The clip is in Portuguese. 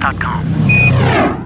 Dot com.